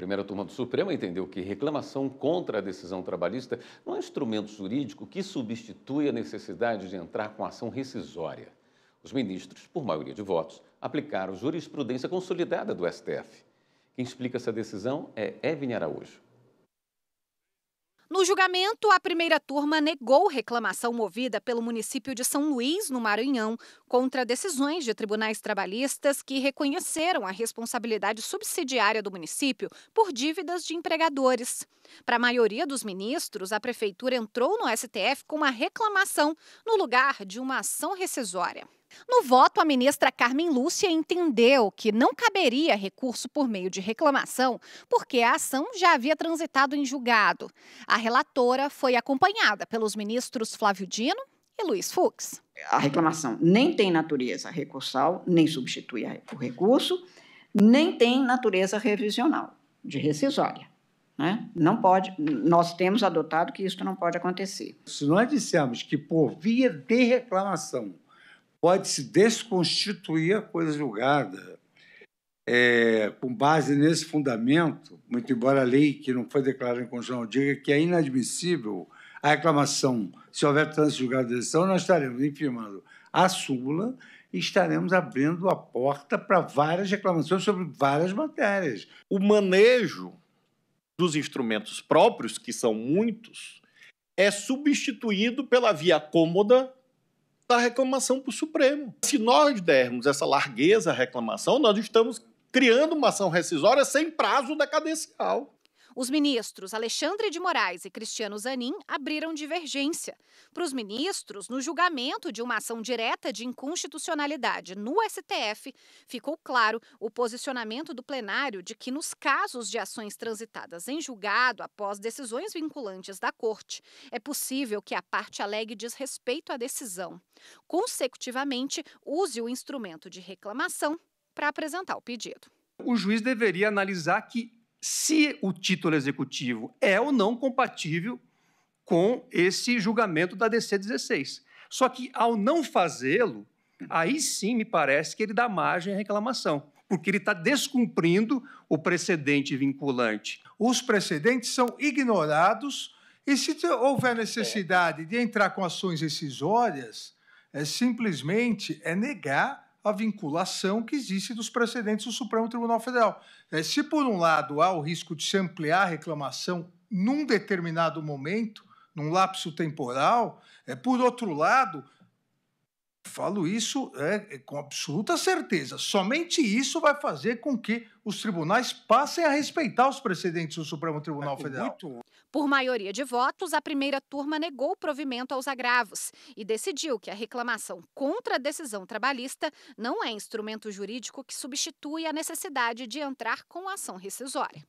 primeira turma do Supremo entendeu que reclamação contra a decisão trabalhista não é um instrumento jurídico que substitui a necessidade de entrar com ação rescisória. Os ministros, por maioria de votos, aplicaram jurisprudência consolidada do STF. Quem explica essa decisão é Evne Araújo. No julgamento, a primeira turma negou reclamação movida pelo município de São Luís, no Maranhão, contra decisões de tribunais trabalhistas que reconheceram a responsabilidade subsidiária do município por dívidas de empregadores. Para a maioria dos ministros, a prefeitura entrou no STF com uma reclamação no lugar de uma ação rescisória. No voto, a ministra Carmen Lúcia entendeu que não caberia recurso por meio de reclamação, porque a ação já havia transitado em julgado. A relatora foi acompanhada pelos ministros Flávio Dino e Luiz Fux. A reclamação nem tem natureza recursal, nem substitui o recurso, nem tem natureza revisional, de rescisória. Né? Não pode, nós temos adotado que isso não pode acontecer. Se nós dissermos que por via de reclamação pode-se desconstituir a coisa julgada. É, com base nesse fundamento, muito embora a lei que não foi declarada em constitucional diga que é inadmissível a reclamação se houver trânsito julgado de decisão, nós estaremos infirmando a súmula e estaremos abrindo a porta para várias reclamações sobre várias matérias. O manejo dos instrumentos próprios, que são muitos, é substituído pela via cômoda da reclamação para o Supremo. Se nós dermos essa largueza à reclamação, nós estamos criando uma ação rescisória sem prazo decadencial. Os ministros Alexandre de Moraes e Cristiano Zanin abriram divergência. Para os ministros, no julgamento de uma ação direta de inconstitucionalidade no STF, ficou claro o posicionamento do plenário de que, nos casos de ações transitadas em julgado após decisões vinculantes da Corte, é possível que a parte alegue desrespeito à decisão. Consecutivamente, use o instrumento de reclamação para apresentar o pedido. O juiz deveria analisar que se o título executivo é ou não compatível com esse julgamento da DC 16. Só que, ao não fazê-lo, aí sim me parece que ele dá margem à reclamação, porque ele está descumprindo o precedente vinculante. Os precedentes são ignorados e, se houver necessidade de entrar com ações rescisórias, é simplesmente é negar a vinculação que existe dos precedentes do Supremo Tribunal Federal. É, se, por um lado, há o risco de se ampliar a reclamação num determinado momento, num lapso temporal, é, por outro lado, falo isso é, é, com absoluta certeza, somente isso vai fazer com que os tribunais passem a respeitar os precedentes do Supremo Tribunal é, Federal. Muito... Por maioria de votos, a primeira turma negou o provimento aos agravos e decidiu que a reclamação contra a decisão trabalhista não é instrumento jurídico que substitui a necessidade de entrar com ação rescisória.